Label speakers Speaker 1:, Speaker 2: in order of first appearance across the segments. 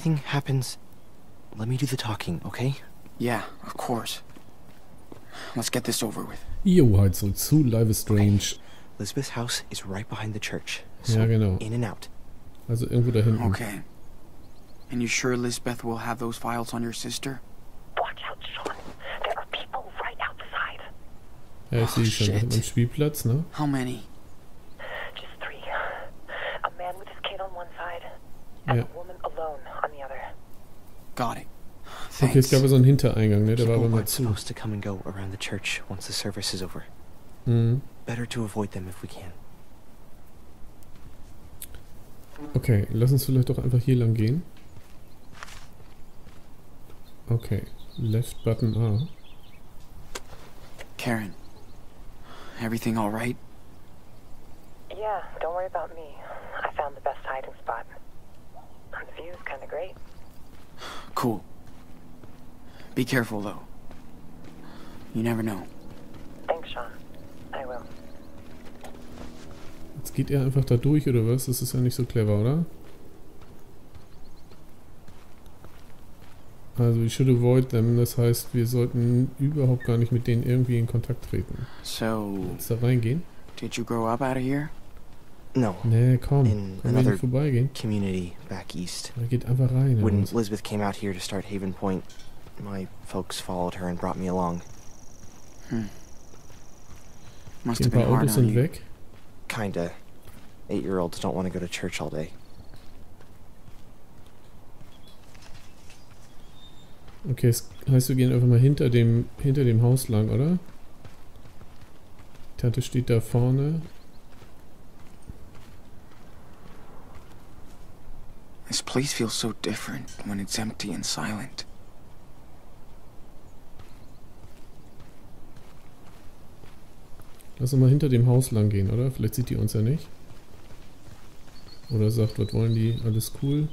Speaker 1: anything
Speaker 2: happens, let me do the talking, okay?
Speaker 3: Yeah, of course. Let's get this over with.
Speaker 4: Jo, halt zurück zu Life is Strange.
Speaker 2: Elizabeth's house is right behind the church.
Speaker 4: Ja,
Speaker 2: So
Speaker 4: genau.
Speaker 2: in and out.
Speaker 4: Also irgendwo da hinten.
Speaker 3: Okay. And you sure Lisbeth will have those files on your sister?
Speaker 1: Watch out, Sean. There are people right outside.
Speaker 4: Ja, ich
Speaker 3: Oh,
Speaker 4: sehe schon.
Speaker 3: shit.
Speaker 4: Am Spielplatz, ne?
Speaker 3: How many?
Speaker 1: Just three. A man with his kid on one side, and
Speaker 4: Ja.
Speaker 1: a woman alone on the other.
Speaker 3: Got it.
Speaker 4: Okay, es
Speaker 3: Thanks.
Speaker 4: gab ja so einen Hintereingang, ne? Der war
Speaker 2: People
Speaker 4: aber mal
Speaker 2: aren't
Speaker 4: zu.
Speaker 2: supposed to come and go around the church once the service is over.
Speaker 4: Mhm.
Speaker 2: Better to avoid them if we can.
Speaker 4: Okay, lass uns vielleicht doch einfach hier lang gehen. Okay, Left Button A.
Speaker 3: Karen, everything all right?
Speaker 1: Yeah, don't worry about me. I found the best hiding spot. And the view's kind of great.
Speaker 3: Cool. Be careful, though. You never know.
Speaker 1: Thanks, Sean. I will.
Speaker 4: Jetzt geht er einfach da durch, oder was? Das ist ja nicht so clever, oder? Also, we should avoid them. Das heißt, wir sollten überhaupt gar nicht mit denen irgendwie in Kontakt treten.
Speaker 3: So,
Speaker 4: Jetzt da reingehen?
Speaker 3: did you grow up out of here?
Speaker 2: No,
Speaker 4: Nee, komm.
Speaker 2: In
Speaker 4: Können wir
Speaker 2: another-
Speaker 4: vorbeigehen?
Speaker 2: community back east.
Speaker 4: Er geht einfach rein.
Speaker 2: When
Speaker 4: was?
Speaker 2: Elizabeth came out here to start Haven Point, my folks followed her and brought me along.
Speaker 3: Must have been hard on you.
Speaker 4: weg.
Speaker 2: Kinda. Eight year olds don't want to go to church all day.
Speaker 4: Okay, das heißt, wir gehen einfach mal hinter dem, hinter dem Haus lang, oder? Die Tante steht da vorne.
Speaker 3: Place feels so different when it's empty and silent.
Speaker 4: Lass uns mal hinter dem Haus lang gehen, oder? Vielleicht sieht die uns ja nicht. Oder sagt, was wollen die? Alles cool.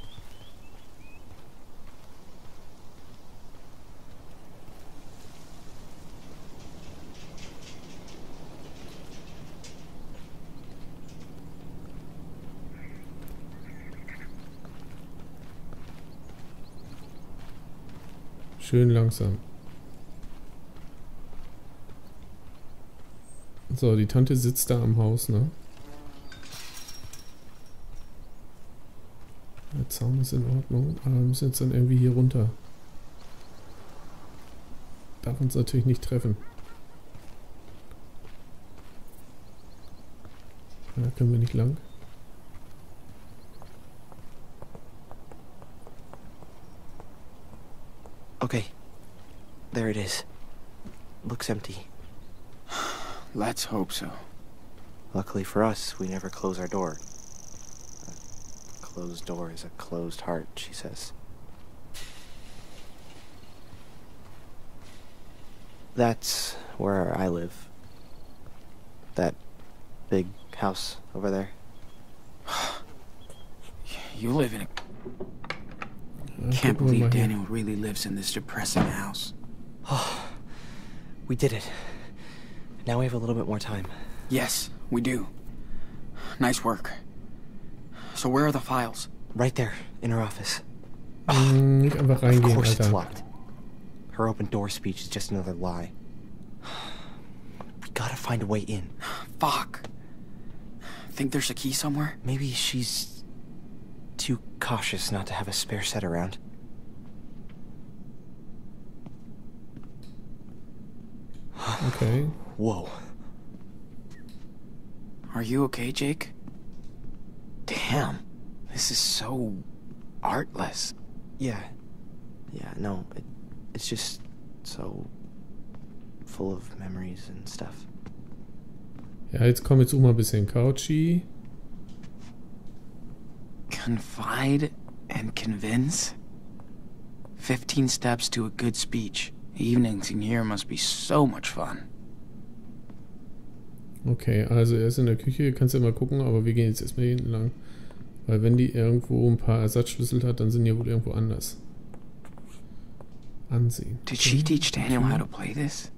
Speaker 4: Schön langsam. So, die Tante sitzt da am Haus, ne? Der Zaun ist in Ordnung, aber wir müssen jetzt dann irgendwie hier runter. Darf uns natürlich nicht treffen. Da können wir nicht lang.
Speaker 2: Okay. There it is. Looks empty.
Speaker 3: Let's hope so.
Speaker 2: Luckily for us, we never close our door. A closed door is a closed heart, she says. That's where I live. That big house over there.
Speaker 3: You live in a. Can't
Speaker 4: gucken wir mal
Speaker 3: believe. Daniel really lives in this depressing house.
Speaker 2: Oh, We did it. Now we have a little bit more time.
Speaker 3: Yes, we do. Nice work. So, where are the files?
Speaker 2: Right there, in her office.
Speaker 4: Mm, einfach
Speaker 2: Of course it's locked. Her open door speech is just another lie. We gotta find a way in.
Speaker 3: Fuck. Think there's a key somewhere?
Speaker 2: Maybe she's too cautious not to have a spare set around.
Speaker 4: Okay.
Speaker 2: Whoa.
Speaker 3: Are you okay, Jake? Damn. This is so artless.
Speaker 2: Yeah. Yeah, no, it, it's just so full of memories and stuff.
Speaker 4: Ja, jetzt komm, jetzt such mal ein bisschen Couchy.
Speaker 3: Confide and convince? 15 steps to a good speech. Evenings in here must be so much fun.
Speaker 4: Okay, also er ist in der Küche, kannst ja mal gucken, aber wir gehen jetzt erstmal hier hinten lang. Weil wenn die irgendwo ein paar Ersatzschlüssel hat, dann sind die wohl irgendwo anders. ansehen.
Speaker 3: Did she teach Daniel how to play this?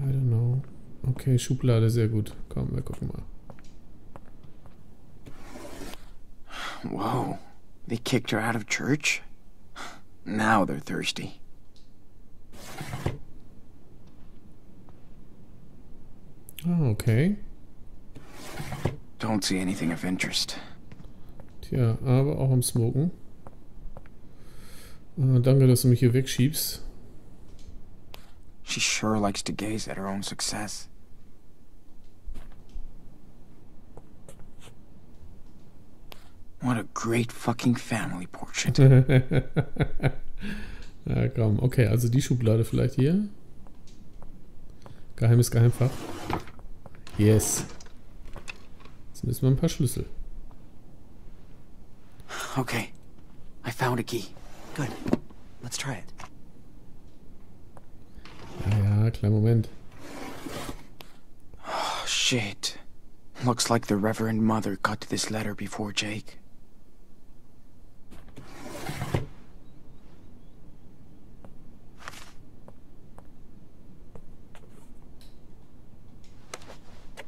Speaker 4: I don't know. Okay, Schublade, sehr gut. Komm, wir gucken mal.
Speaker 3: Whoa. They kicked her out of church? Now they're thirsty.
Speaker 4: Ah, okay.
Speaker 3: Don't see anything of interest.
Speaker 4: Tja, aber auch am Smoken. Äh, danke, dass du mich hier wegschiebst.
Speaker 3: She sure likes to gaze at her own success. What a great fucking family portrait.
Speaker 4: ja, komm. Okay, also die Schublade vielleicht hier. Geheimes Geheimfach. Yes. Jetzt müssen wir ein paar Schlüssel.
Speaker 3: Okay, I found a key.
Speaker 2: Good. Let's try it.
Speaker 4: Ja, ja, kleinen Moment.
Speaker 3: Oh, shit. Looks like the Reverend Mother got this letter before Jake.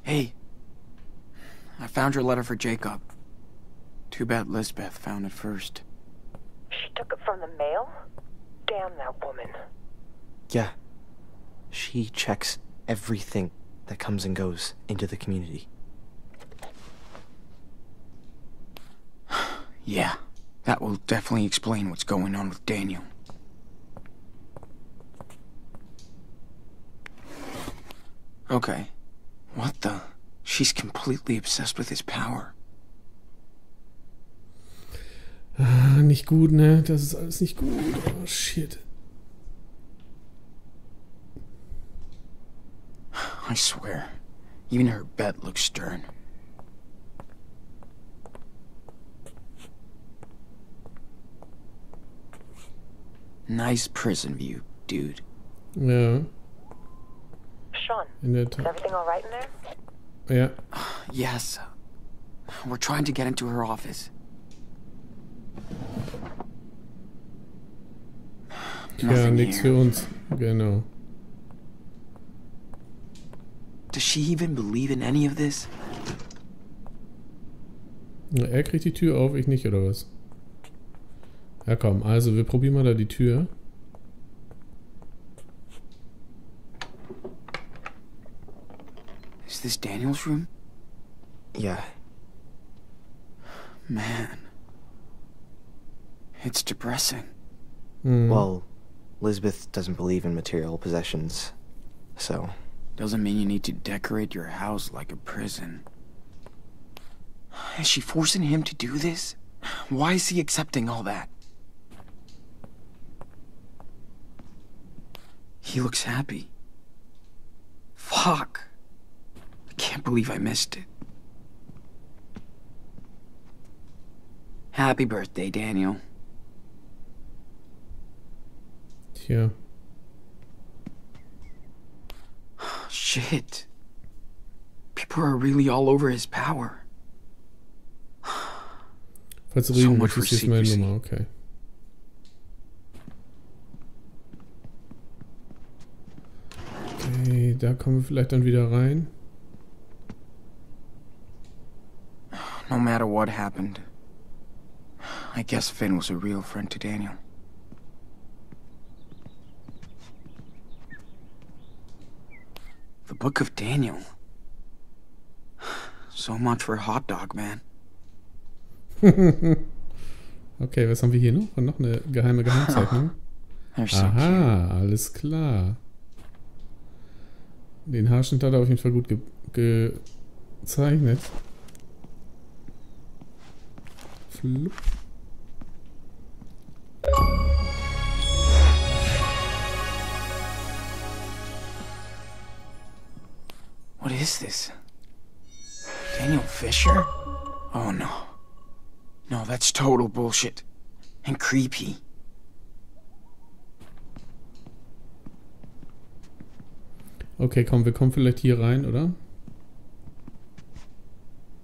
Speaker 3: Hey. I found your letter for Jacob. Too bad Lisbeth found it first.
Speaker 1: She took it from the mail? Damn that woman.
Speaker 2: Yeah. She checks everything that comes and goes into the community.
Speaker 3: Yeah, that will definitely explain what's going on with Daniel. Okay. What the? She's completely obsessed with his power.
Speaker 4: Ah, nicht gut, ne? Das ist alles nicht gut. Oh, shit.
Speaker 3: I swear. Even her bed looks stern. Nice prison view, dude.
Speaker 1: Sean,
Speaker 4: in der
Speaker 1: is
Speaker 4: Tat.
Speaker 1: everything all right in there?
Speaker 4: Ja.
Speaker 3: Yes. We're trying to get into her office.
Speaker 4: Ja,
Speaker 3: here.
Speaker 4: für uns. Genau.
Speaker 3: Does she even believe in any of this?
Speaker 4: Na, Er kriegt die Tür auf, ich nicht, oder was? Ja, komm, also wir probieren mal da die Tür.
Speaker 3: This Daniel's room?
Speaker 2: Yeah.
Speaker 3: Man. It's depressing.
Speaker 4: Hm.
Speaker 2: Well, Lisbeth doesn't believe in material possessions. So,
Speaker 3: Doesn't mean you need to decorate your house like a prison. Is she forcing him to do this? Why is he accepting all that? He looks happy. Fuck. I can't believe I missed it. Happy birthday, Daniel.
Speaker 4: Tja.
Speaker 3: Shit. People are really all over his power.
Speaker 4: Falls du
Speaker 3: So
Speaker 4: reden
Speaker 3: much
Speaker 4: möchtest, hier ist meine
Speaker 3: secrecy.
Speaker 4: Nummer, okay. Okay, da kommen wir vielleicht dann wieder rein.
Speaker 3: No matter what happened, I guess Finn was a real friend to Daniel. The Book of Daniel. So much for hot dog, man.
Speaker 4: Okay, was haben wir hier noch? Noch eine geheime Geheimzeichnung. Aha, alles klar. Den Haarschnitt hat er auf jeden Fall gut ge gezeichnet.
Speaker 3: What is this? Daniel Fisher? Oh no. No, that's total bullshit. And creepy.
Speaker 4: Okay, komm, wir kommen vielleicht hier rein, oder?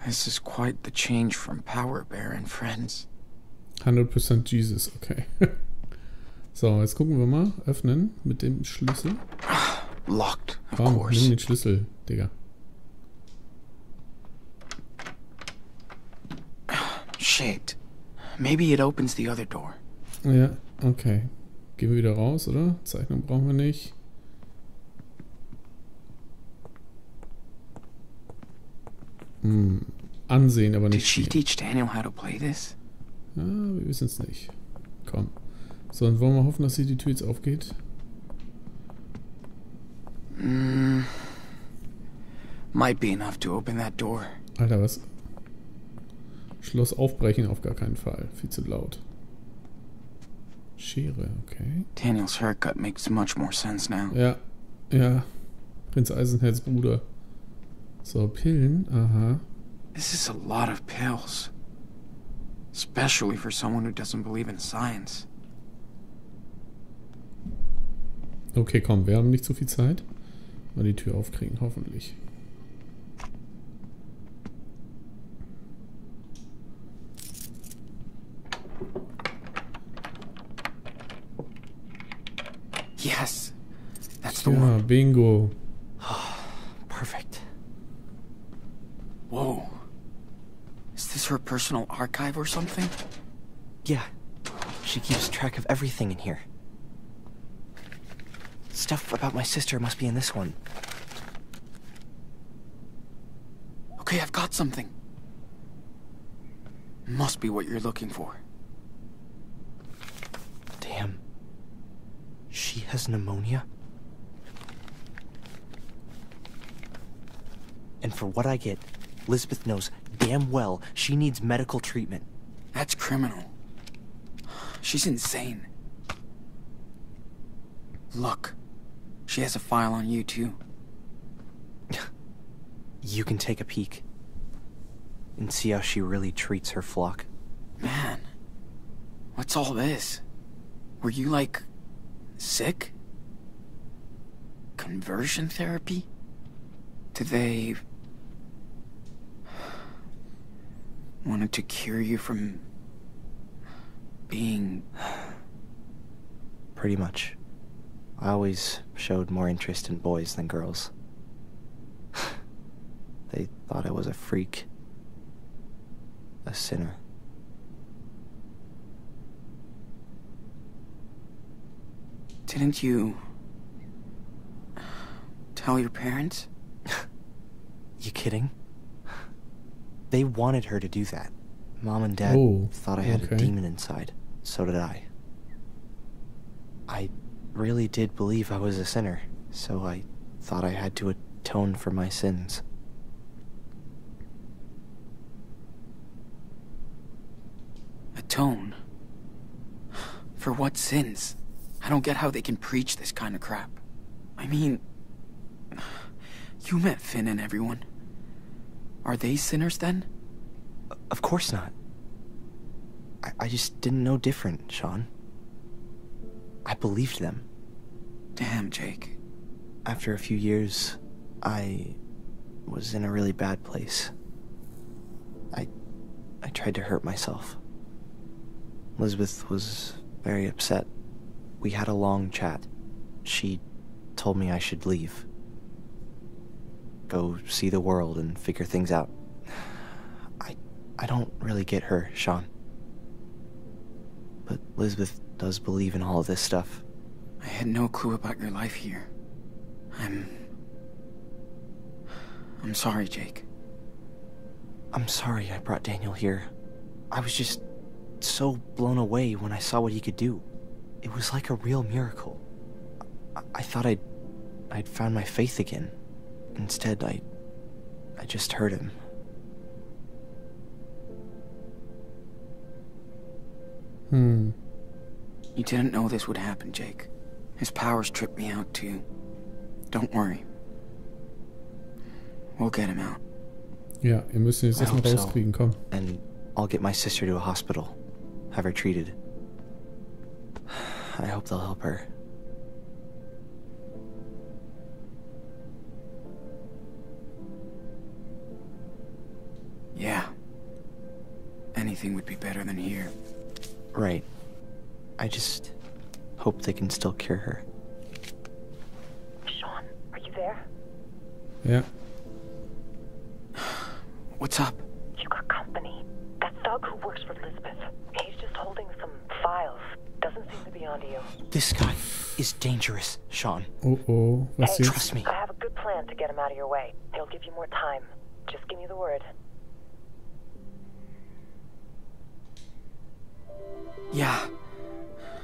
Speaker 3: This is quite the change from Power Bear and Friends.
Speaker 4: 100% Jesus, okay. So, jetzt gucken wir mal. Öffnen mit dem Schlüssel.
Speaker 3: Locked, of
Speaker 4: Komm, nimm
Speaker 3: course.
Speaker 4: den Schlüssel, Digga.
Speaker 3: Shit. Maybe it opens the other door.
Speaker 4: Ja, okay. Gehen wir wieder raus, oder? Zeichnung brauchen wir nicht. Hm. Ansehen, aber
Speaker 3: Did
Speaker 4: nicht
Speaker 3: she
Speaker 4: spielen.
Speaker 3: teach Daniel how to play this?
Speaker 4: Ja, wir wissen es nicht. Komm. So, dann wollen wir hoffen, dass hier die Tür jetzt aufgeht.
Speaker 3: Mm, might be enough to open that door.
Speaker 4: Alter, was? Schloss aufbrechen auf gar keinen Fall. Viel zu laut. Schere, okay.
Speaker 3: Daniel's haircut makes much more sense now.
Speaker 4: Ja, ja. Prinz Eisenherz Bruder. So, Pillen, aha.
Speaker 3: This is a lot of pills. Especially for someone who doesn't believe in science.
Speaker 4: Okay, komm, wir haben nicht so viel Zeit. Mal die Tür aufkriegen, hoffentlich.
Speaker 3: Yes. That's the
Speaker 4: Ja,
Speaker 3: one.
Speaker 4: Bingo.
Speaker 3: Her personal archive or something?
Speaker 2: Yeah. She keeps track of everything in here. Stuff about my sister must be in this one.
Speaker 3: Okay, I've got something. Must be what you're looking for.
Speaker 2: Damn. She has pneumonia? And for what I get, Lisbeth knows damn well she needs medical treatment.
Speaker 3: That's criminal. She's insane. Look, she has a file on you too.
Speaker 2: You can take a peek and see how she really treats her flock.
Speaker 3: Man, what's all this? Were you like sick? Conversion therapy? Did they wanted to cure you from being
Speaker 2: Pretty much. I always showed more interest in boys than girls. they thought I was a freak. A sinner.
Speaker 3: Didn't you tell your parents?
Speaker 2: You kidding? They wanted her to do that. Mom and Dad
Speaker 4: Oh,
Speaker 2: thought I had
Speaker 4: okay.
Speaker 2: a demon inside. So did I. I really did believe I was a sinner, so I thought I had to atone for my sins.
Speaker 3: Atone? For what sins? I don't get how they can preach this kind of crap. I mean, you met Finn and everyone. Are they sinners then?
Speaker 2: Of course not. I, I just didn't know different, Sean. I believed them.
Speaker 3: Damn, Jake.
Speaker 2: After a few years, I was in a really bad place. I I tried to hurt myself. Elizabeth was very upset. We had a long chat. She told me I should leave. Go see the world and figure things out. I I don't really get her, Sean. But Elizabeth does believe in all of this stuff.
Speaker 3: I had no clue about your life here. I'm. I'm sorry, Jake.
Speaker 2: I'm sorry I brought Daniel here. I was just so blown away when I saw what he could do. It was like a real miracle. I, I thought I'd I'd found my faith again. Instead, I I just hurt him.
Speaker 4: Hmm.
Speaker 3: You didn't know this would happen, Jake. His powers tripped me out, too. Don't worry. We'll get him out.
Speaker 4: Yeah, ihr müsst ihn jetzt erstmal
Speaker 2: hope so.
Speaker 4: komm.
Speaker 2: And I'll get my sister to a hospital. Have her treated. I hope they'll help her.
Speaker 3: Anything would be better than here.
Speaker 2: Right. I just Hope they can still cure her.
Speaker 1: Sean, are you there?
Speaker 4: Yeah.
Speaker 3: What's up?
Speaker 1: You got company. That thug who works for Elizabeth. He's just holding some files. Doesn't seem to be onto you.
Speaker 2: This guy is dangerous, Sean.
Speaker 4: Oh oh. Was
Speaker 1: Hey.
Speaker 2: Trust me.
Speaker 1: I have a good plan to get him out of your way. He'll give you more time. Just give me the word.
Speaker 3: Yeah.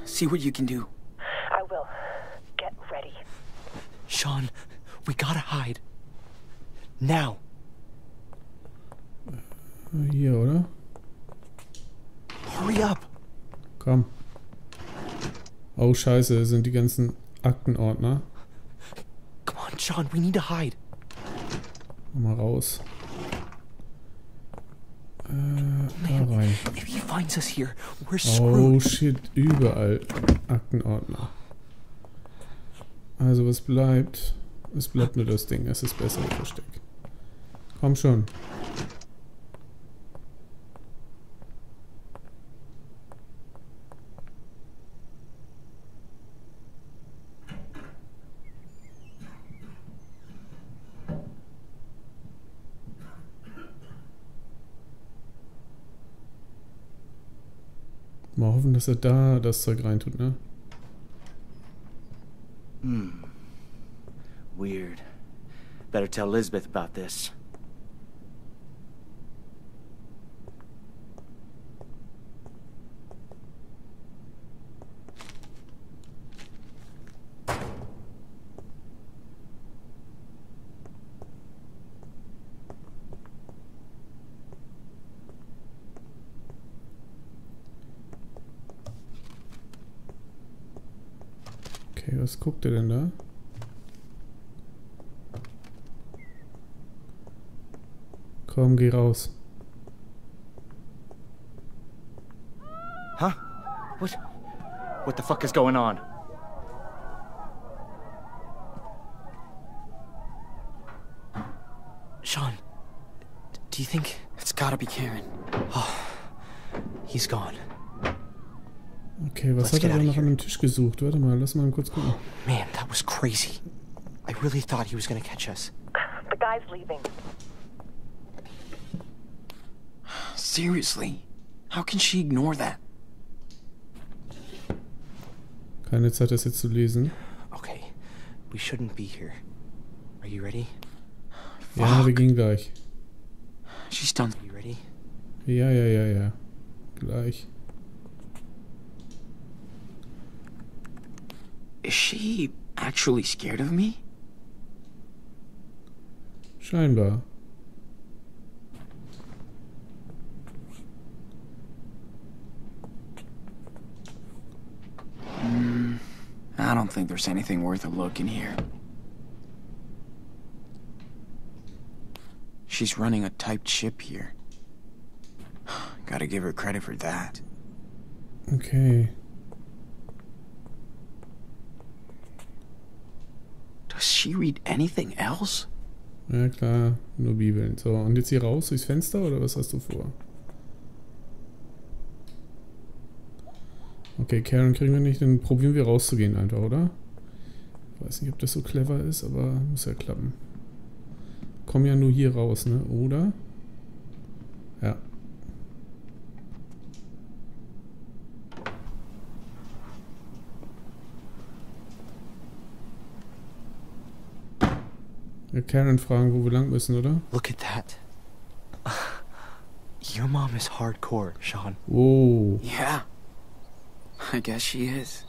Speaker 3: See what you can do.
Speaker 1: I will. Get ready.
Speaker 2: Sean, we gotta hide. Now.
Speaker 4: Hier, oder?
Speaker 2: Hurry up.
Speaker 4: Komm. Oh, scheiße, das sind die ganzen Aktenordner.
Speaker 2: Come on, Sean, we need to hide.
Speaker 4: Mal raus. Äh, da rein.
Speaker 2: If he finds us here, we're
Speaker 4: Oh shit, überall Aktenordner. Also was bleibt? Es bleibt nur das Ding, es ist besser im Versteck. Komm schon. Hoffen, dass er da das Zeug reintut, ne?
Speaker 5: Weird. Better tell Elizabeth about this.
Speaker 4: Okay, was guckt er denn da? Komm, geh raus.
Speaker 5: Huh? What? What the fuck is going on?
Speaker 2: Sean, do you think
Speaker 3: It's gotta be Karen.
Speaker 2: Oh, he's gone?
Speaker 4: Okay, was
Speaker 2: Let's
Speaker 4: hat er
Speaker 2: outta
Speaker 4: noch an dem Tisch gesucht? Warte mal, lass mal kurz gucken.
Speaker 2: Man, that was crazy. I really thought he was gonna catch us.
Speaker 1: The guy's leaving.
Speaker 3: Seriously. How can she ignore that?
Speaker 4: Keine Zeit, das jetzt zu lesen.
Speaker 2: Okay, we shouldn't be here. Are you ready?
Speaker 4: Ja, wir
Speaker 3: Fuck.
Speaker 4: gehen gleich.
Speaker 3: She's done.
Speaker 2: Are you ready?
Speaker 4: Ja, ja, ja, ja. Gleich.
Speaker 3: She actually scared of me?
Speaker 4: Scheinbar.
Speaker 3: Hmm, I don't think there's anything worth a look in here. She's running a typed ship here. Gotta give her credit for that.
Speaker 4: Okay.
Speaker 3: She read anything else?
Speaker 4: Ja klar, nur Bibeln. So, und jetzt hier raus durchs Fenster oder was hast du vor? Okay, Karen kriegen wir nicht, dann probieren wir rauszugehen einfach, oder? Ich weiß nicht, ob das so clever ist, aber muss ja klappen. Komm ja nur hier raus, ne? Oder? Ja. Karen fragen, wo wir lang müssen, oder?
Speaker 2: Look at that. Your mom is hardcore, Sean.
Speaker 4: Wow.
Speaker 3: Yeah. I guess she is.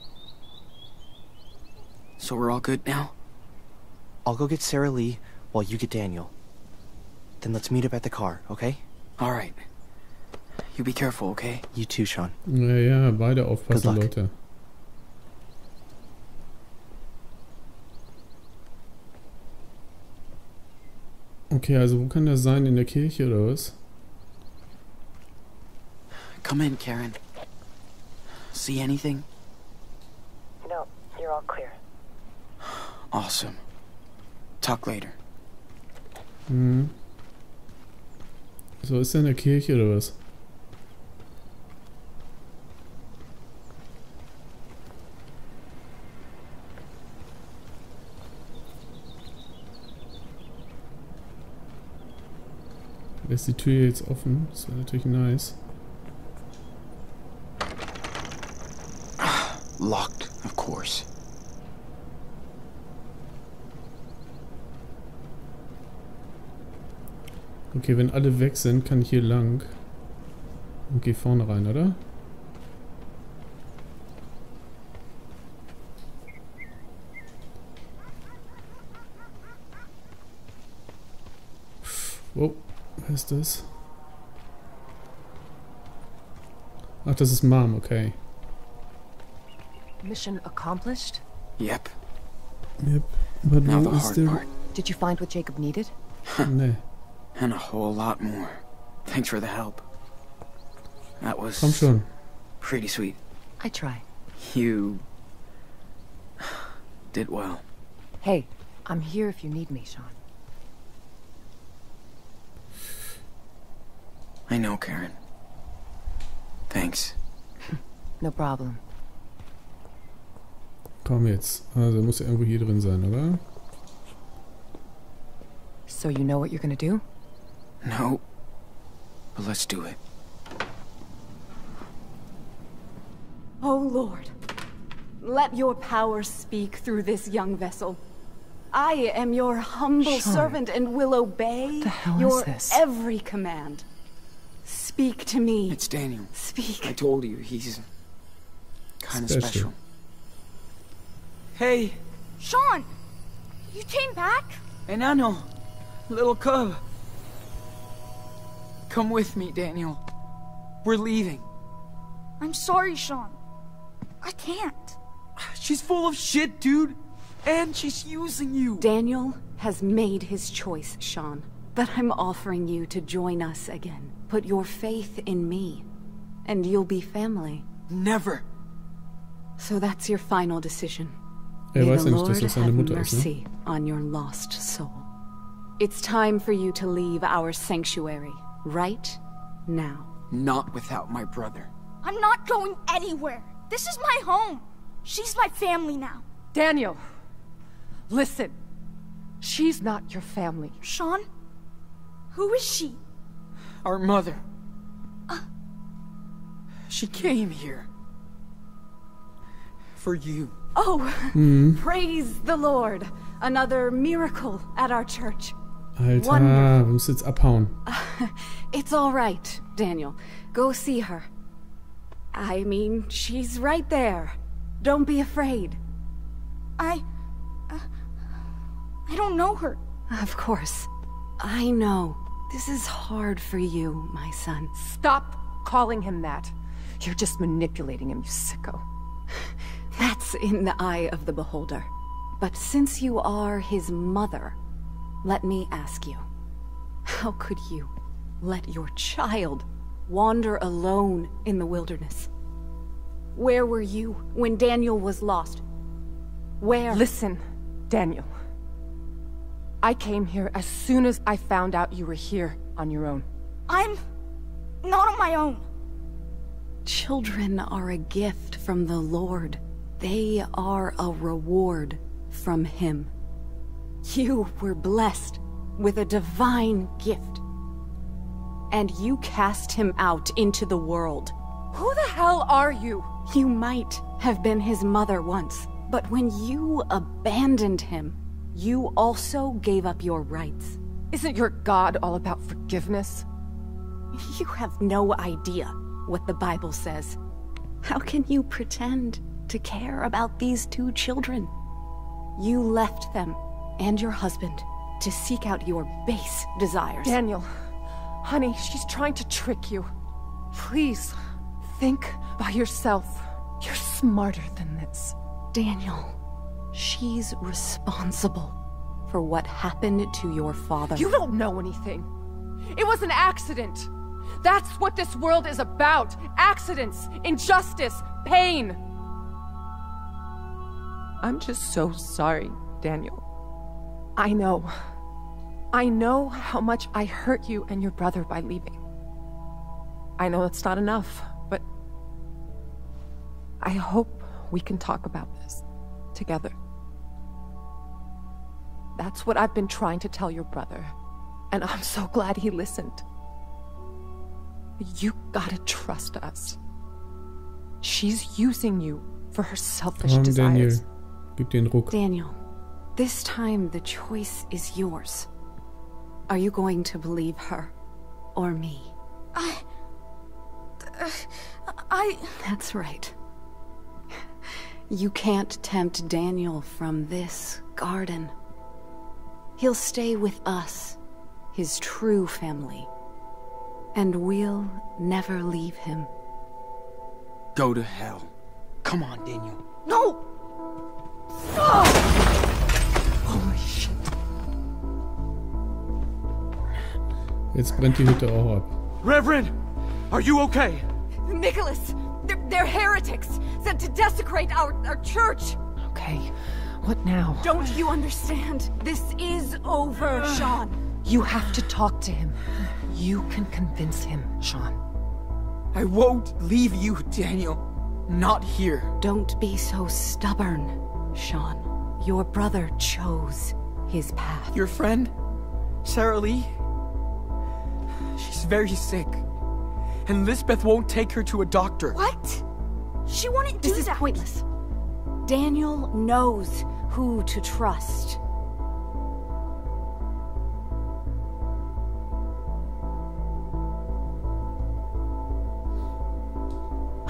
Speaker 3: So we're all good now?
Speaker 2: I'll go get Sarah Lee while you get Daniel. Then let's meet up at the car, okay?
Speaker 3: Alright. You be careful, okay?
Speaker 2: You too, Sean.
Speaker 4: Ja, ja, beide aufpassen,
Speaker 2: Good luck.
Speaker 4: Leute. Okay, also wo kann das sein? In der Kirche oder was?
Speaker 3: Come in, Karen. See anything?
Speaker 1: No, you're all clear.
Speaker 3: Awesome. Talk later.
Speaker 4: Mhm. So, ist er in der Kirche oder was? Ist die Tür jetzt offen? Das wäre natürlich nice.
Speaker 3: Locked, of course.
Speaker 4: Okay, wenn alle weg sind, kann ich hier lang. Und geh vorne rein, oder? Ist das? Ach, das ist Mom, okay.
Speaker 6: Mission accomplished?
Speaker 3: Yep.
Speaker 4: Yep. But
Speaker 3: Now the
Speaker 4: wo
Speaker 3: hard
Speaker 4: der...
Speaker 3: part.
Speaker 6: Did you find what Jacob needed?
Speaker 4: Nee.
Speaker 3: And a whole lot more. Thanks for the help. That was
Speaker 4: Komm schon.
Speaker 3: pretty sweet.
Speaker 6: I try.
Speaker 3: You did well.
Speaker 6: Hey, I'm here if you need me, Sean.
Speaker 3: I know, Karen. Thanks.
Speaker 6: No problem.
Speaker 4: Komm jetzt. Also muss er irgendwo hier drin sein, oder?
Speaker 6: So you know what you're gonna do?
Speaker 3: No. But let's do it.
Speaker 7: Oh Lord, let your power speak through this young vessel. I am your humble
Speaker 6: Sean.
Speaker 7: servant and will obey
Speaker 6: the hell is
Speaker 7: your
Speaker 6: this?
Speaker 7: every command. Speak to me.
Speaker 3: It's Daniel.
Speaker 7: Speak.
Speaker 3: I told you, he's kind of
Speaker 4: Special.
Speaker 3: special. Hey,
Speaker 8: Sean, you came back?
Speaker 3: Enano, little cub. Come with me, Daniel. We're leaving.
Speaker 8: I'm sorry, Sean. I can't.
Speaker 3: She's full of shit, dude. And she's using you.
Speaker 7: Daniel has made his choice, Sean. But I'm offering you to join us again. Put your faith in me, and you'll be family.
Speaker 3: Never.
Speaker 7: So that's your final decision.
Speaker 4: Er
Speaker 7: May
Speaker 4: weiß
Speaker 7: the
Speaker 4: ja nicht, dass
Speaker 7: Lord
Speaker 4: das seine
Speaker 7: have
Speaker 4: Mutter ist, ne?
Speaker 7: mercy on your lost soul. It's time for you to leave our sanctuary right now.
Speaker 3: Not without my brother.
Speaker 8: I'm not going anywhere. This is my home. She's my family now.
Speaker 6: Daniel! Listen. She's not your family.
Speaker 8: Sean? Who is she?
Speaker 3: Our mother. She came here. For you.
Speaker 7: Oh,
Speaker 4: Mhm.
Speaker 7: praise the Lord. Another miracle at our church.
Speaker 4: Alter,
Speaker 7: Wonderful.
Speaker 4: wir müssen jetzt abhauen.
Speaker 7: It's all right, Daniel. Go see her. I mean, she's right there. Don't be afraid.
Speaker 8: I. Uh, I don't know her.
Speaker 7: Of course. I know. This is hard for you, my son.
Speaker 6: Stop calling him that. You're just manipulating him, you sicko.
Speaker 7: That's in the eye of the beholder. But since you are his mother, let me ask you how could you let your child wander alone in the wilderness? Where were you when Daniel was lost? Where?
Speaker 6: Listen, Daniel. I came here as soon as I found out you were here on your own.
Speaker 8: I'm. not on my own.
Speaker 7: Children are a gift from the Lord. They are a reward from Him. You were blessed with a divine gift. And you cast him out into the world.
Speaker 6: Who the hell are you?
Speaker 7: You might have been his mother once, but when you abandoned him, you also gave up your rights.
Speaker 6: Isn't your God all about forgiveness?
Speaker 7: You have no idea what the Bible says. How can you pretend to care about these two children? You left them and your husband to seek out your base desires.
Speaker 6: Daniel, honey, she's trying to trick you. Please, think by yourself. You're smarter than this.
Speaker 7: Daniel, she's responsible for what happened to your father.
Speaker 6: You don't know anything. It was an accident. That's what this world is about. Accidents, injustice, pain. I'm just so sorry, Daniel. I know. I know how much I hurt you and your brother by leaving. I know it's not enough, but I hope we can talk about this together. That's what I've been trying to tell your brother, and I'm so glad he listened. You gotta trust us. She's using you for her selfish
Speaker 4: Komm, Daniel.
Speaker 6: desires.
Speaker 4: Gib den Ruck.
Speaker 7: Daniel, this time the choice is yours. Are you going to believe her or me?
Speaker 8: I. Uh, I.
Speaker 7: That's right. You can't tempt Daniel from this garden. He'll stay with us, his true family. And we'll never leave him.
Speaker 9: Go to hell. Come on, Daniel.
Speaker 8: No! Oh!
Speaker 9: Holy shit.
Speaker 4: Jetzt brennt die Hütte auch ab.
Speaker 5: Reverend, are you okay?
Speaker 7: Nicholas! They're, they're heretics! Sent to desecrate our, our church!
Speaker 6: Okay, what now?
Speaker 7: Don't you understand? This is over, Sean.
Speaker 6: You have to talk to him. You can convince him, Sean.
Speaker 9: I won't leave you, Daniel. Not here.
Speaker 7: Don't be so stubborn, Sean. Your brother chose his path.
Speaker 9: Your friend, Sarah Lee, she's very sick. And Lisbeth won't take her to a doctor.
Speaker 8: What? She wouldn't do
Speaker 7: This is
Speaker 8: that.
Speaker 7: pointless. Daniel knows who to trust.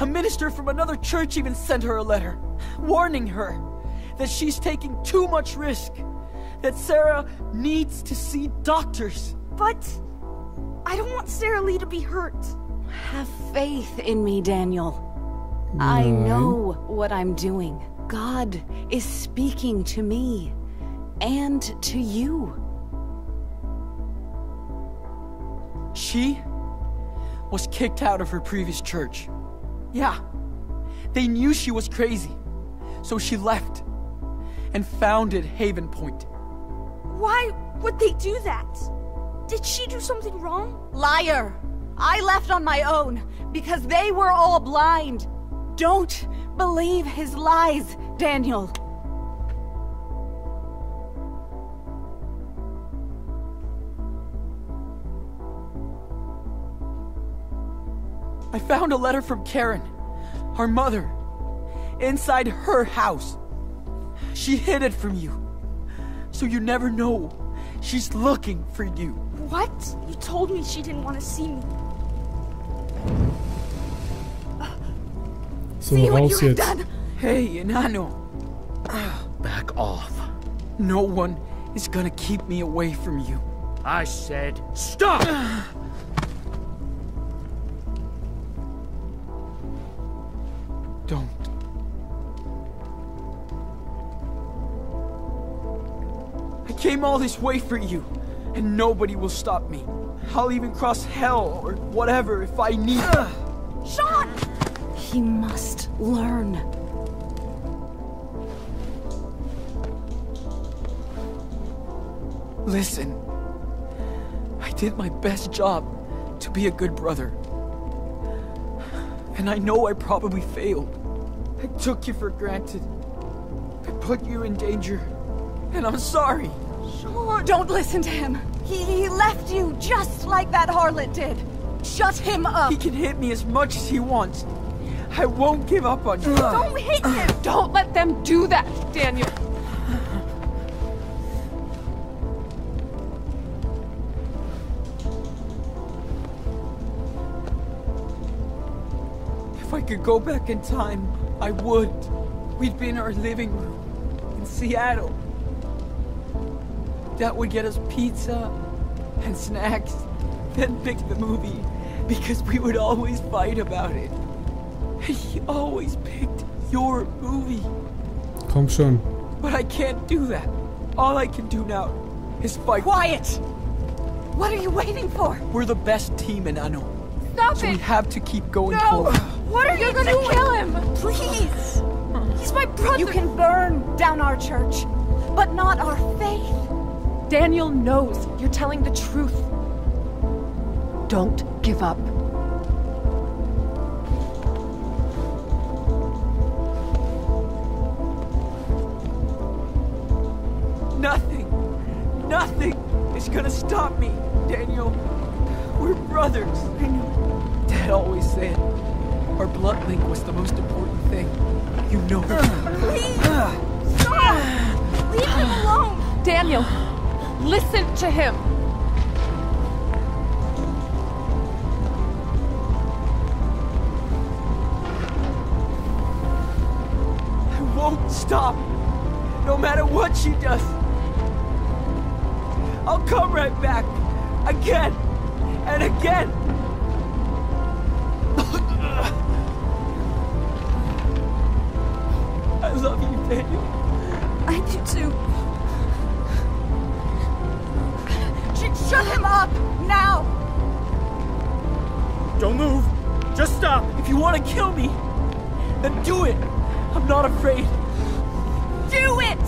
Speaker 9: A minister from another church even sent her a letter, warning her that she's taking too much risk, that Sarah needs to see doctors.
Speaker 8: But I don't want Sarah Lee to be hurt.
Speaker 7: Have faith in me, Daniel. I know what I'm doing. God is speaking to me and to you.
Speaker 9: She was kicked out of her previous church. Yeah, they knew she was crazy, so she left and founded Haven Point.
Speaker 8: Why would they do that? Did she do something wrong?
Speaker 7: Liar! I left on my own because they were all blind. Don't believe his lies, Daniel.
Speaker 9: I found a letter from Karen, our mother, inside her house. She hid it from you, so you never know. She's looking for you.
Speaker 8: What? You told me she didn't want to see me.
Speaker 4: So,
Speaker 7: See what you
Speaker 4: raus
Speaker 7: have
Speaker 4: jetzt.
Speaker 7: done.
Speaker 9: Hey, Enano,
Speaker 5: Back off.
Speaker 9: no one is gonna keep me away from you.
Speaker 5: I said stop!
Speaker 9: Don't. I came all this way for you, and nobody will stop me. I'll even cross hell or whatever if I need.
Speaker 7: He must learn.
Speaker 9: Listen, I did my best job to be a good brother. And I know I probably failed. I took you for granted. I put you in danger. And I'm sorry.
Speaker 8: Sean!
Speaker 7: Don't listen to him. He, he left you just like that harlot did. Shut him up.
Speaker 9: He can hit me as much as he wants. I won't give up on you.
Speaker 8: Don't hit him!
Speaker 6: Don't let them do that, Daniel.
Speaker 9: If I could go back in time, I would. We'd be in our living room in Seattle. That would get us pizza and snacks, then pick the movie because we would always fight about it. And he always picked your movie.
Speaker 4: Komm schon.
Speaker 9: But I can't do that. All I can do now is fight.
Speaker 7: Quiet. What are you waiting for?
Speaker 9: We're the best team enano.
Speaker 8: Stop
Speaker 9: So we have to keep going
Speaker 8: No!
Speaker 9: forward.
Speaker 8: What are
Speaker 6: You're
Speaker 8: you
Speaker 6: gonna
Speaker 8: doing?
Speaker 6: kill him.
Speaker 8: Please! He's my brother!
Speaker 7: You can burn down our church, but not our faith.
Speaker 6: Daniel knows you're telling the truth. Don't give up.
Speaker 9: Nothing is gonna stop me, Daniel. We're brothers.
Speaker 8: I know.
Speaker 9: I'd always said. Our blood link was the most important thing. You know it.
Speaker 8: Please! Stop! Leave him alone!
Speaker 6: Daniel, listen to him.
Speaker 9: I won't stop. No matter what she does. I'll come right back. Again. And again. I love you, Daniel.
Speaker 8: I do too. Sh- shut him up! Now!
Speaker 5: Don't move. Just stop.
Speaker 9: If you want to kill me, then do it. I'm not afraid.
Speaker 8: Do it!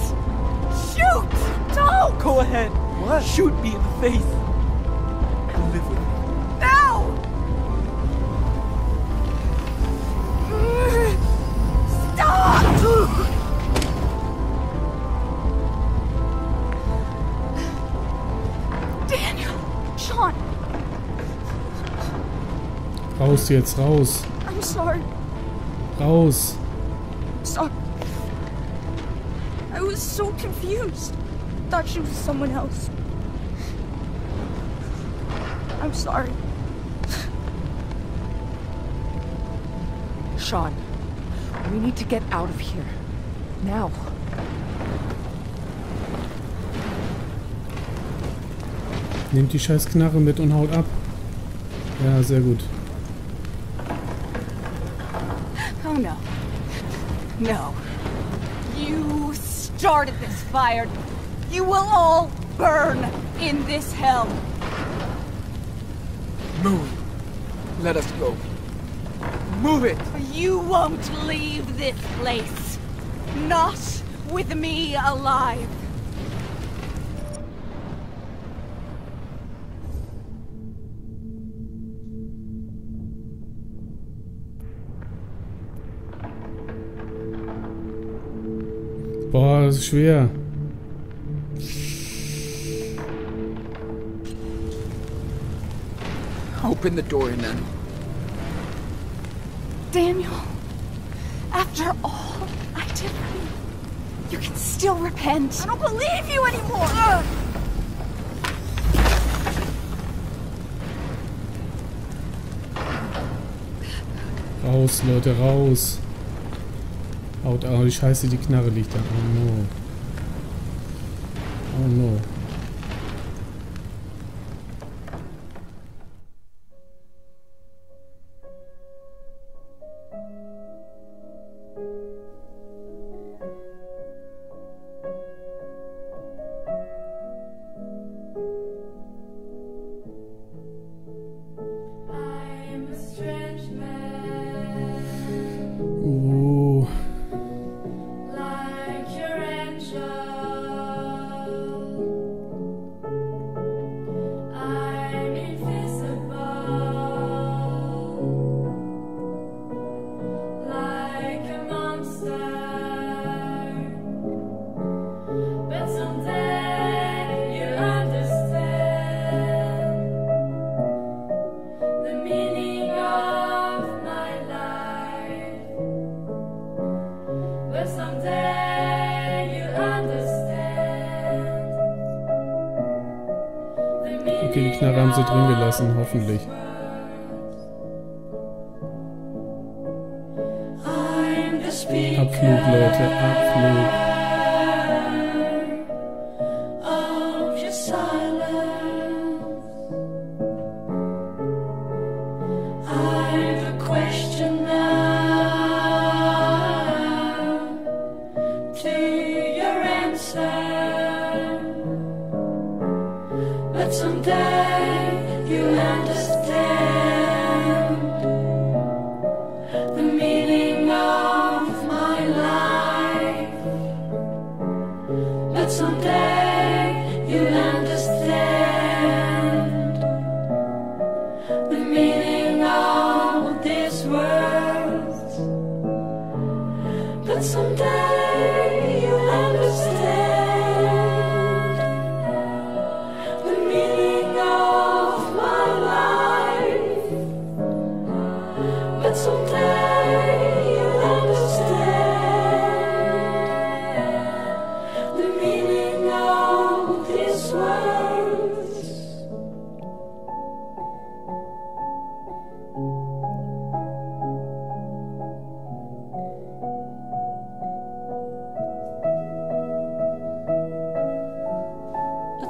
Speaker 8: Shoot! Don't!
Speaker 9: Go ahead. What? Shoot me in the face. And live with me.
Speaker 8: Now! Stop! Daniel! Sean,
Speaker 10: Raus jetzt, raus.
Speaker 8: I'm sorry.
Speaker 10: Raus.
Speaker 8: Sorry. I was so confused. Thought she was someone else. I'm sorry.
Speaker 6: Sean, we need to get out of here. Now.
Speaker 10: Nehmt die scheiß Knarre mit und haut ab. Ja, sehr gut.
Speaker 7: Oh no. No. You started this fire. You will all burn in this hell.
Speaker 9: Move. Let us go. Move it.
Speaker 7: You won't leave this place. Not with me alive.
Speaker 10: Boah, das ist schwer.
Speaker 9: Open the door and then.
Speaker 7: Daniel, after all I did for you, you can still repent.
Speaker 8: I don't believe you anymore! Ugh.
Speaker 10: Raus, Leute, raus. Haut oh, die Scheiße, die Knarre liegt da. Oh no. Oh no. Leute,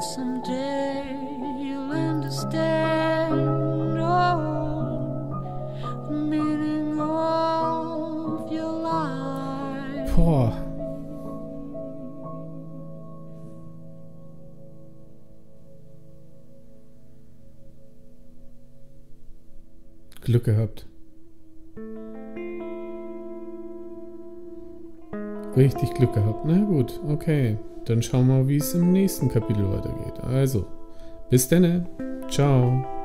Speaker 11: someday you'll understand
Speaker 12: oh, the meaning of your life.
Speaker 4: Boah. Glück gehabt. Richtig Glück gehabt. Na gut, okay. Dann schauen wir wie es im nächsten Kapitel weitergeht. Also, bis dann. Ciao.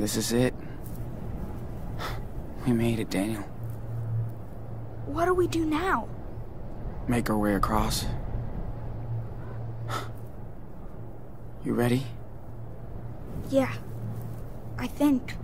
Speaker 3: This is it. We made it, Daniel.
Speaker 8: What do we do now?
Speaker 3: Make our way across. You ready?
Speaker 8: Yeah, I think.